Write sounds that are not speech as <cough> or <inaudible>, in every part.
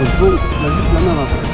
مظبوط ما فيش لنا مصر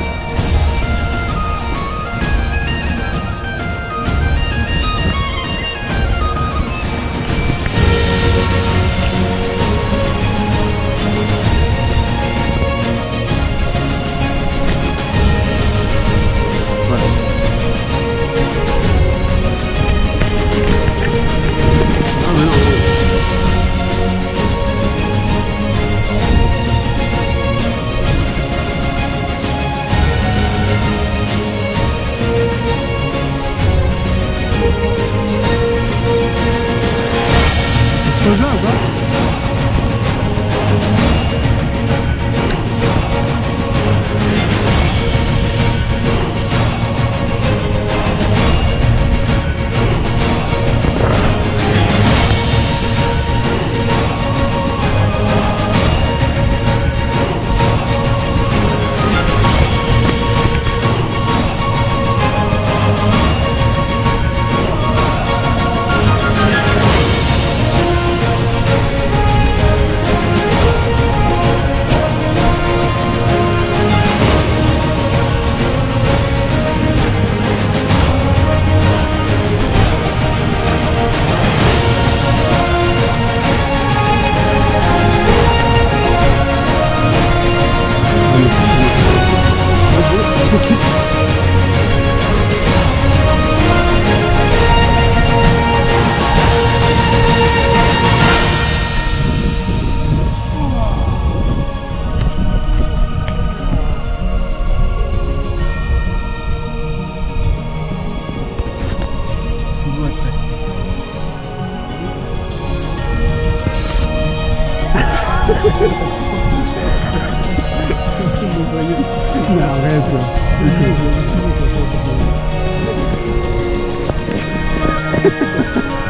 Niagara. Stay cool. <laughs>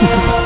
Thank <laughs> you.